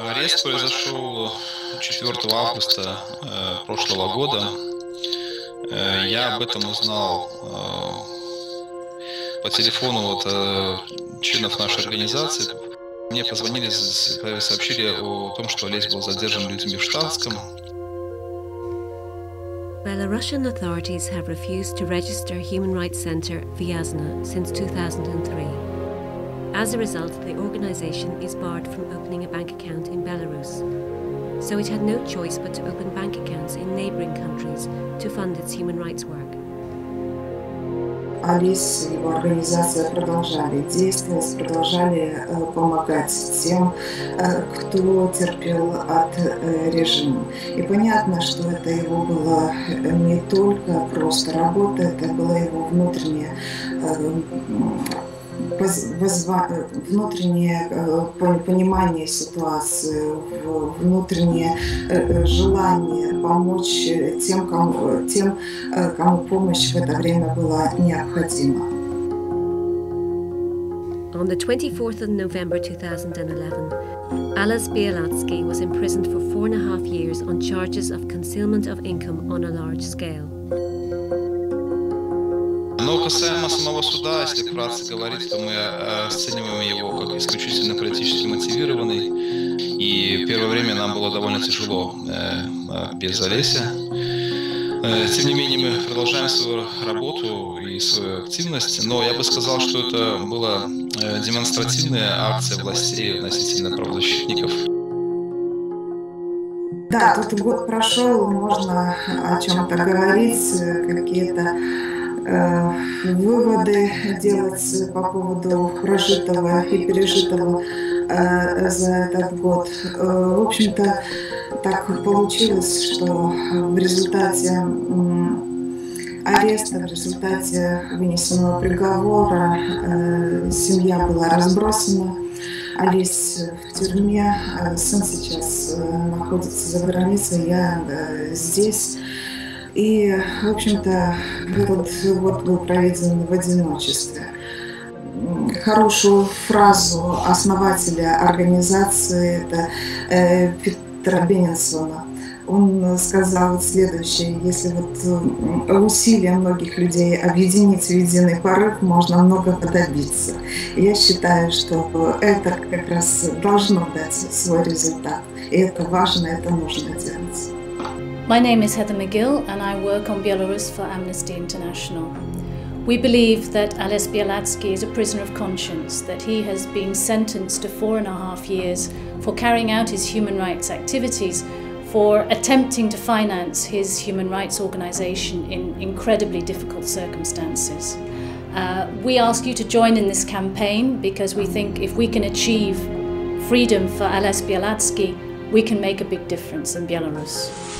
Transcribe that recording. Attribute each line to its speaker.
Speaker 1: Арест произошел 4 августа э, прошлого года. Э, я об этом узнал э, по телефону вот, э, членов нашей организации. Мне позвонили, сообщили о том, что Олесь был задержан людьми в штатском.
Speaker 2: Belarusian authorities have refused to register Human Rights Center Vyazna since 2003. As a result, the organisation is barred from opening a bank account in Belarus. So it had no choice but to open bank accounts in neighbouring countries to fund its human rights work.
Speaker 3: Алис и его организация продолжали действовать, продолжали э, помогать тем, э, кто терпел от э, режима. И понятно, что это его было не только просто работа, это было его внутреннее внутреннее э, понимание ситуации, внутреннее э, э, желание помочь тем, кому, тем, кому помощь в это время была необходима.
Speaker 2: On the 24th of November 2011, Alas Bialatsky was imprisoned for four and a half years on charges of concealment of income on a large scale.
Speaker 1: Но касаемо самого суда, если вкратце говорить, то мы э, оцениваем его как исключительно политически мотивированный. И первое время нам было довольно тяжело э, э, без Олеся. Тем не менее, мы продолжаем свою работу и свою активность, но я бы сказал, что это была демонстративная акция властей относительно правозащитников.
Speaker 3: Да, тут год прошел, можно о чем-то говорить, какие-то выводы делать по поводу прожитого и пережитого э, за этот год. Э, в общем-то, так получилось, что в результате ареста, в результате вынесенного приговора семья была разбросана. Алис в тюрьме, сын сейчас находится за границей, я здесь. И, в общем-то, этот год был проведен в одиночестве. Хорошую фразу основателя организации, это э, Петра Беннинсона, он сказал следующее, если вот усилия многих людей объединить в единый порыв, можно много добиться. Я считаю, что это как раз должно дать свой результат. И это важно, это нужно делать.
Speaker 4: My name is Heather McGill and I work on Belarus for Amnesty International. We believe that Ales Bialatsky is a prisoner of conscience, that he has been sentenced to four and a half years for carrying out his human rights activities, for attempting to finance his human rights organisation in incredibly difficult circumstances. Uh, we ask you to join in this campaign because we think if we can achieve freedom for Ales Bialatsky, we can make a big difference in Belarus.